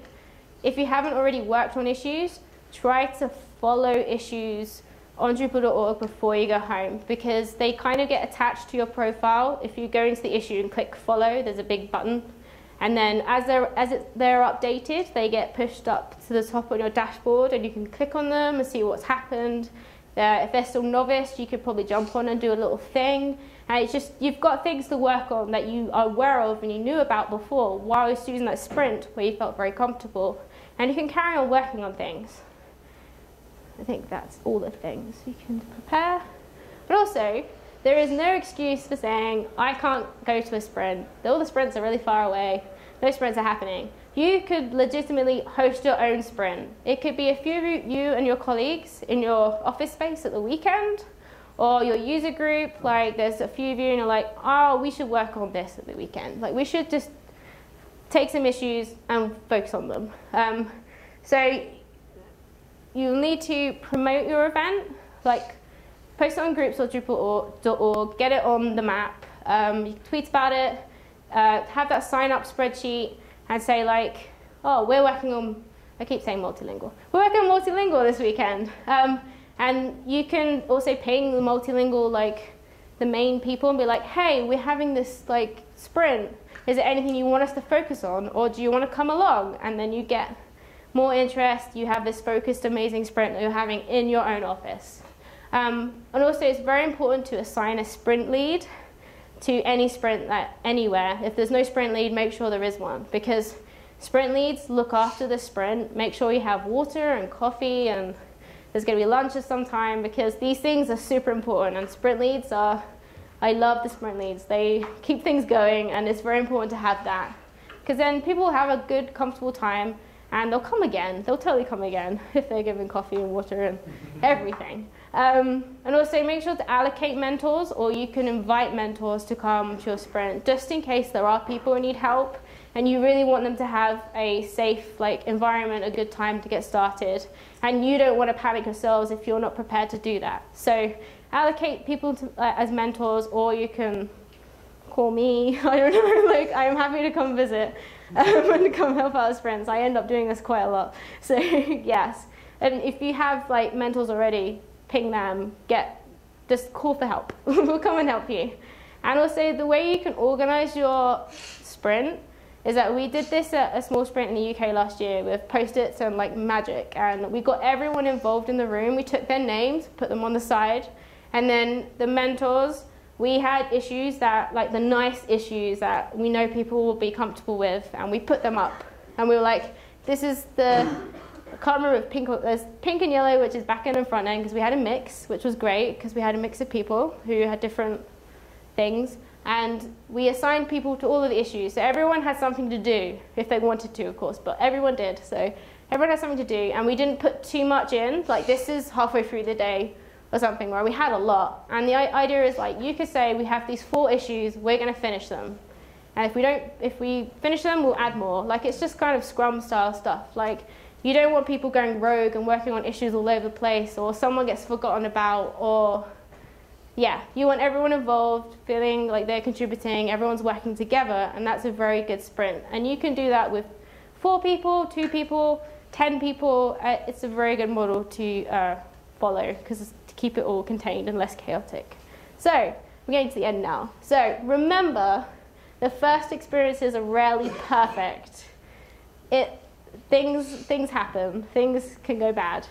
if you haven't already worked on issues, try to follow issues on Drupal.org before you go home because they kind of get attached to your profile. If you go into the issue and click follow, there's a big button and then as they're, as it, they're updated, they get pushed up to the top on your dashboard and you can click on them and see what's happened. If they're still novice, you could probably jump on and do a little thing. And it's just, you've got things to work on that you are aware of and you knew about before while you're that sprint where you felt very comfortable. And you can carry on working on things. I think that's all the things you can prepare. But also, there is no excuse for saying, I can't go to a sprint. All the sprints are really far away. No sprints are happening. You could legitimately host your own sprint. It could be a few of you and your colleagues in your office space at the weekend, or your user group, like there's a few of you and you're like, oh, we should work on this at the weekend. Like we should just take some issues and focus on them. Um, so you'll need to promote your event, like post it on groups or Drupal.org, get it on the map, um, tweet about it, uh, have that sign up spreadsheet and say like, oh, we're working on, I keep saying multilingual, we're working on multilingual this weekend. Um, and you can also ping the multilingual, like the main people and be like, hey, we're having this like sprint. Is there anything you want us to focus on or do you want to come along? And then you get more interest, you have this focused amazing sprint that you're having in your own office. Um, and also it's very important to assign a sprint lead to any sprint that anywhere. If there's no sprint lead, make sure there is one because sprint leads look after the sprint, make sure you have water and coffee and there's going to be lunch at some time because these things are super important and sprint leads are, I love the sprint leads. They keep things going and it's very important to have that because then people have a good, comfortable time and they'll come again. They'll totally come again if they're given coffee and water and everything. Um, and also make sure to allocate mentors or you can invite mentors to come to your sprint just in case there are people who need help and you really want them to have a safe like environment, a good time to get started. And you don't want to panic yourselves if you're not prepared to do that. So allocate people to, uh, as mentors or you can call me. I don't know, like I'm happy to come visit um, and come help out as friends. I end up doing this quite a lot. So yes. And if you have like mentors already, ping them, get, just call for help. we'll come and help you. And also the way you can organize your sprint is that we did this at a small sprint in the UK last year with post-its and like magic and we got everyone involved in the room. We took their names, put them on the side and then the mentors, we had issues that like the nice issues that we know people will be comfortable with and we put them up and we were like this is the I can't remember if pink there's pink and yellow which is back end and front end because we had a mix which was great because we had a mix of people who had different things and we assigned people to all of the issues. So everyone had something to do, if they wanted to, of course, but everyone did. So everyone had something to do, and we didn't put too much in. Like this is halfway through the day or something, where we had a lot. And the idea is like you could say we have these four issues, we're going to finish them, and if we don't, if we finish them, we'll add more. Like it's just kind of Scrum style stuff. Like you don't want people going rogue and working on issues all over the place, or someone gets forgotten about, or yeah, you want everyone involved, feeling like they're contributing, everyone's working together, and that's a very good sprint. And you can do that with four people, two people, ten people. Uh, it's a very good model to uh, follow because to keep it all contained and less chaotic. So we're getting to the end now. So remember, the first experiences are rarely perfect. It things things happen. Things can go bad.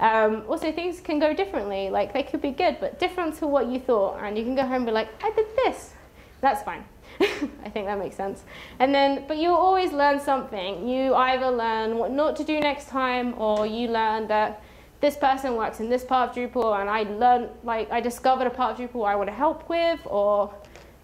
Um, also, things can go differently. Like they could be good, but different to what you thought. And you can go home and be like, I did this. That's fine. I think that makes sense. And then, but you'll always learn something. You either learn what not to do next time, or you learn that this person works in this part of Drupal, and I learned, like, I discovered a part of Drupal I want to help with, or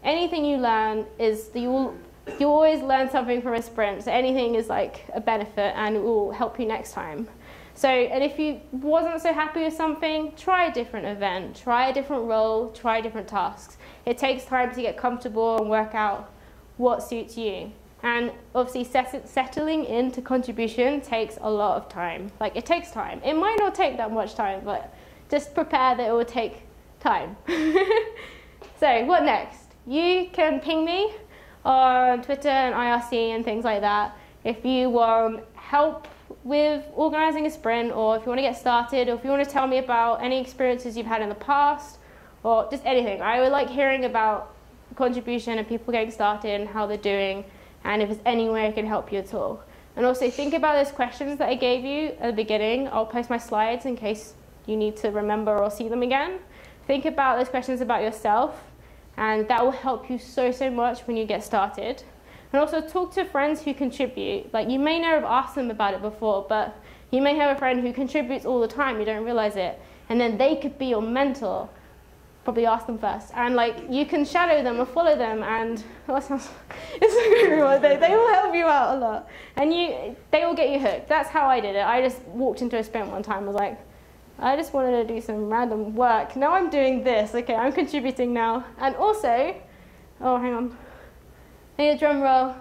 anything you learn is you'll you always learn something from a sprint. So anything is like a benefit, and it will help you next time. So, and if you wasn't so happy with something, try a different event, try a different role, try different tasks. It takes time to get comfortable and work out what suits you. And obviously set, settling into contribution takes a lot of time. Like it takes time. It might not take that much time, but just prepare that it will take time. so what next? You can ping me on Twitter and IRC and things like that if you want help with organizing a sprint or if you want to get started or if you want to tell me about any experiences you've had in the past or just anything. I would like hearing about contribution and people getting started and how they're doing and if there's any way I can help you at all. And also think about those questions that I gave you at the beginning. I'll post my slides in case you need to remember or see them again. Think about those questions about yourself and that will help you so, so much when you get started. And also talk to friends who contribute. Like you may never have asked them about it before, but you may have a friend who contributes all the time, you don't realize it. And then they could be your mentor. Probably ask them first. And like you can shadow them or follow them and oh, that sounds it's a good one. They, they will help you out a lot. And you they will get you hooked. That's how I did it. I just walked into a sprint one time, was like, I just wanted to do some random work. Now I'm doing this. Okay, I'm contributing now. And also, oh hang on. Need a drum roll.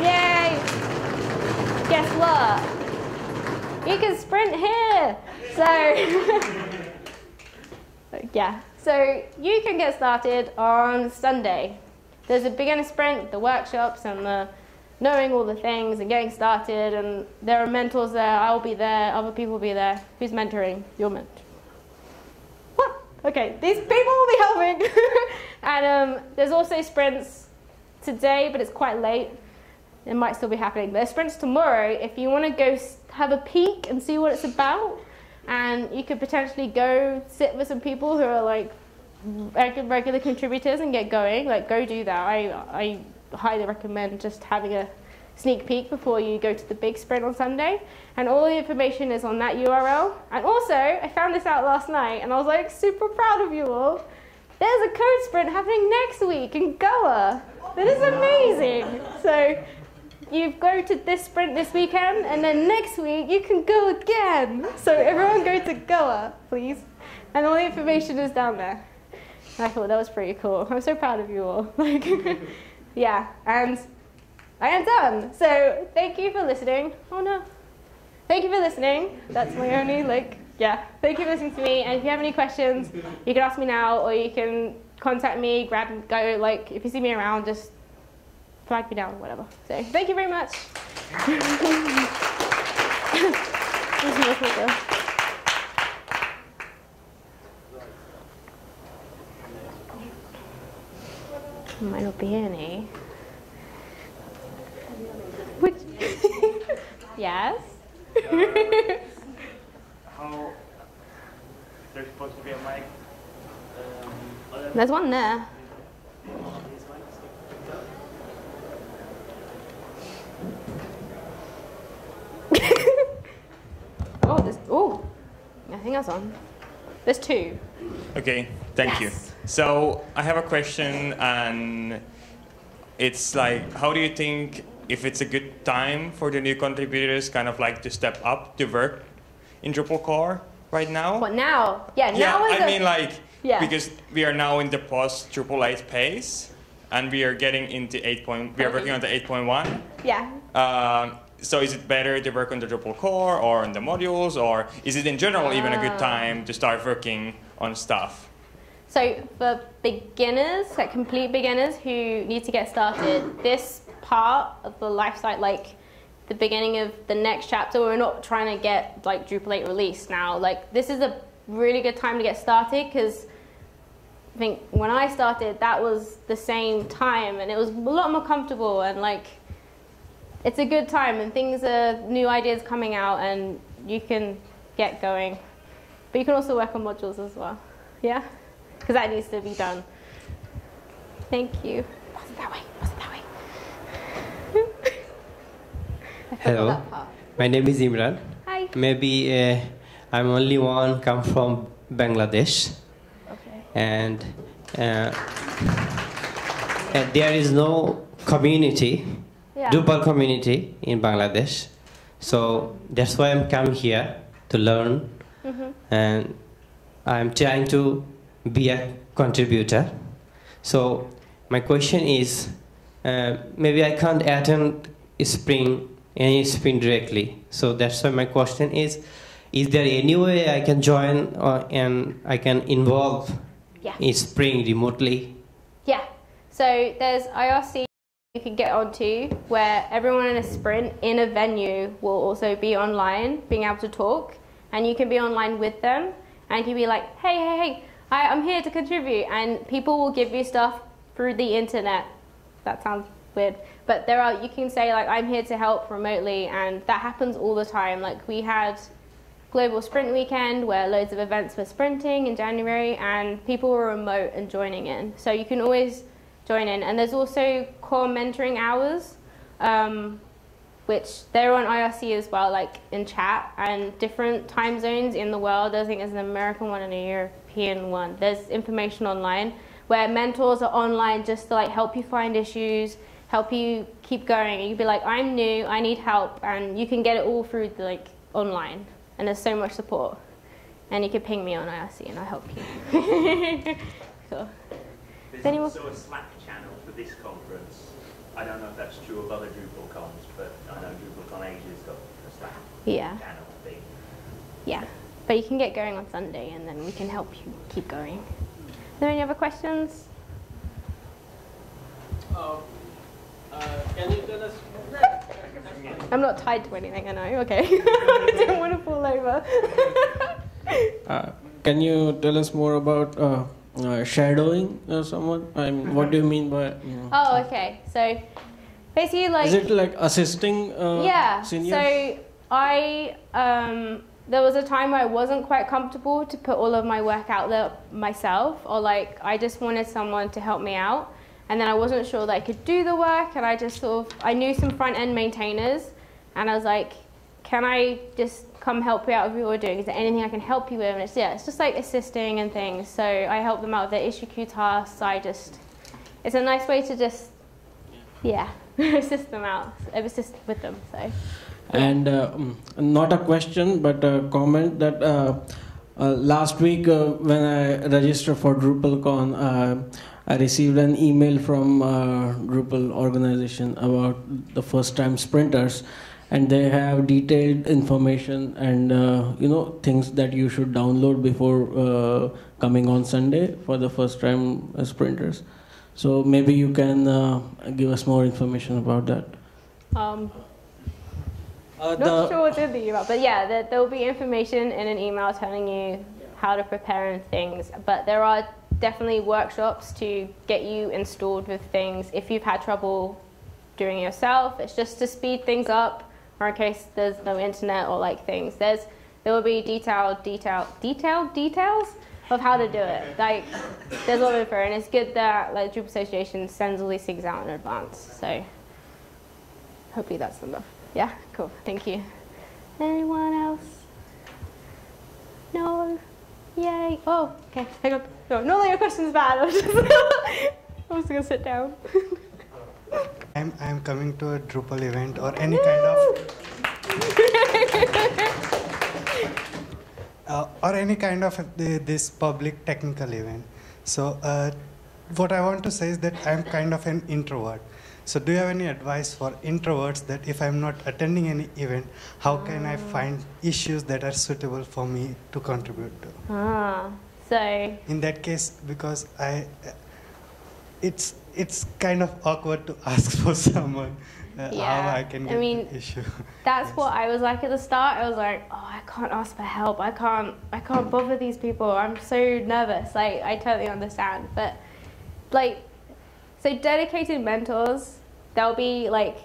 Yay! Guess what? You can sprint here. So, yeah. So you can get started on Sunday. There's a beginner sprint, the workshops, and the knowing all the things and getting started. And there are mentors there. I'll be there. Other people will be there. Who's mentoring? Your mentor. What? Okay, these people will be helping. and um, there's also sprints today, but it's quite late. It might still be happening. There's sprints tomorrow. If you want to go have a peek and see what it's about, and you could potentially go sit with some people who are like regular contributors and get going, like go do that. I, I highly recommend just having a sneak peek before you go to the big sprint on Sunday. And all the information is on that URL. And also, I found this out last night and I was like super proud of you all. There's a code sprint happening next week in Goa. That is amazing. So you go to this sprint this weekend, and then next week you can go again. So everyone go to Goa, please. And all the information is down there. I thought that was pretty cool. I'm so proud of you all. Like, yeah, and I am done. So thank you for listening. Oh no. Thank you for listening. That's my only like yeah. Thank you for listening to me. And if you have any questions, you can ask me now, or you can contact me, grab, go, like, if you see me around, just flag me down whatever. So, thank you very much. might not be any. Which, yes? Uh, how, there's supposed to be a mic. Um, there's one there. oh, there's, oh, I think that's on. There's two. Okay, thank yes. you. So I have a question, and it's like, how do you think if it's a good time for the new contributors, kind of like to step up to work in Drupal core right now? What now? Yeah, yeah, now is I mean like Yeah. because we are now in the post Drupal 8 pace, and we are getting into 8. Point, we are working on the 8.1. Yeah. Um, so is it better to work on the Drupal core or on the modules, or is it in general even a good Ah. time to start working on stuff? So for beginners, like complete beginners who need to get started, this part of the life site, like the beginning of the next chapter, we're not trying to get like Drupal 8 released now. Like this is a really good time to get started because I think when I started, that was the same time, and it was a lot more comfortable and like it's a good time, and things are new ideas coming out, and you can get going. But you can also work on modules as well. Yeah, because that needs to be done. Thank you. Pass it that way. Pass it that way. Hello. that part. My name is Imran. Hi. Maybe uh, I'm only one come from Bangladesh, Okay. and, uh, and there is no community, Yeah. Drupal community in Bangladesh. So that's why I'm come here to learn, mm -hmm. and I'm trying to be a contributor. So my question is, uh, maybe I can't attend Spring any Spring directly. So that's why my question is, is there any way I can join or, and I can involve Yeah. in Spring remotely? Yeah. So there's IRC you can get onto where everyone in a sprint in a venue will also be online, being able to talk, and you can be online with them, and you can be like, hey, hey, hey, I, I'm here to contribute, and people will give you stuff through the internet. That sounds weird, but there are you can say like I'm here to help remotely, and that happens all the time. Like we had global sprint weekend where loads of events were sprinting in January and people were remote and joining in. So you can always join in. And there's also core mentoring hours, um, which they're on IRC as well, like in chat and different time zones in the world. I think there's an American one and a European one. There's information online where mentors are online just to like help you find issues, help you keep going. And you'd be like, I'm new, I need help, and you can get it all through the, like online. And there's so much support. And you can ping me on IRC and I'll help you. cool. There's Any more- also a Slack channel for this conference. I don't know if that's true of other Drupal cons, but I know DrupalCon Asia's got a Slack Yeah. channel thing. Yeah, but you can get going on Sunday and then we can help you keep going. Are there any other questions? Uh, uh, can you tell us? I'm not tied to anything, I know, okay. I don't want to fall over. Uh, can you tell us more about uh, uh, shadowing uh, someone? I mean, what do you mean by? You know, oh, okay. So basically, like. is it like assisting? Uh, yeah. Seniors? So I um, there was a time where I wasn't quite comfortable to put all of my work out there myself, or like I just wanted someone to help me out, and then I wasn't sure that I could do the work, and I just sort of I knew some front end maintainers, and I was like, can I just come help you out with what you're doing? Is there anything I can help you with? And it's yeah, it's just like assisting and things. So I help them out with their issue queue tasks. I just it's a nice way to just yeah assist them out, assist with them. So. And uh, mm, not a question, but a comment that uh, uh, last week when I registered for DrupalCon, I received an email from uh, Drupal organization about the first time sprinters, and they have detailed information and uh, you know things that you should download before uh, coming on Sunday for the first time sprinters. So maybe you can give us more information about that. Um, Uh, Not sure what's in the email, but yeah, there, there will be information in an email telling you how to prepare and things. But there are definitely workshops to get you installed with things. If you've had trouble doing it yourself, it's just to speed things up or in case there's no internet or like things. There's there will be detailed, detailed, detailed details of how to do it. Like there's a lot of info, and it's good that like Drupal Association sends all these things out in advance. So hopefully that's enough. Yeah, cool. Thank you. Anyone else? No. Yay. Oh, okay. Hang on. No, not that your question's bad. I was just, I was gonna sit down. I'm, I'm coming to a Drupal event or any kind of uh, or any kind of the, this public technical event. So uh, what I want to say is that I'm kind of an introvert. So do you have any advice for introverts that if I'm not attending any event, how can I find issues that are suitable for me to contribute to? Ah, so In that case, because I, it's it's kind of awkward to ask for someone uh, Yeah, how I can I mean, issue. that's Yes. what I was like at the start. I was like, oh, I can't ask for help. I can't. I can't bother these people. I'm so nervous. Like I totally understand, but like, so dedicated mentors. They'll be like,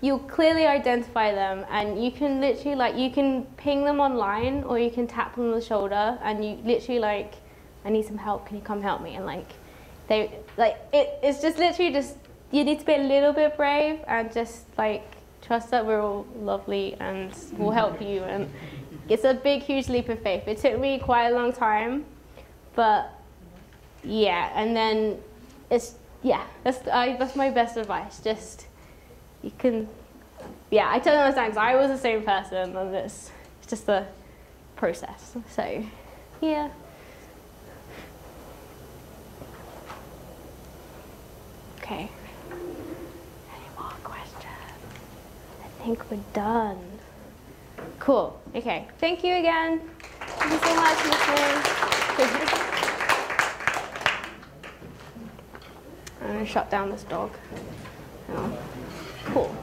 you'll clearly identify them, and you can literally like you can ping them online or you can tap them on the shoulder, and you literally like, I need some help. Can you come help me? And like, they like it, it's just literally just you need to be a little bit brave and just like trust that we're all lovely and we'll help you and it's a big huge leap of faith it took me quite a long time but yeah and then it's yeah that's that's my best advice just you can yeah i totally understand 'cause i was the same person and it's, it's just the process so yeah Okay. Any more questions? I think we're done. Cool. Okay. Thank you again. Thank you so much. I'm gonna shut down this dog. Oh, cool.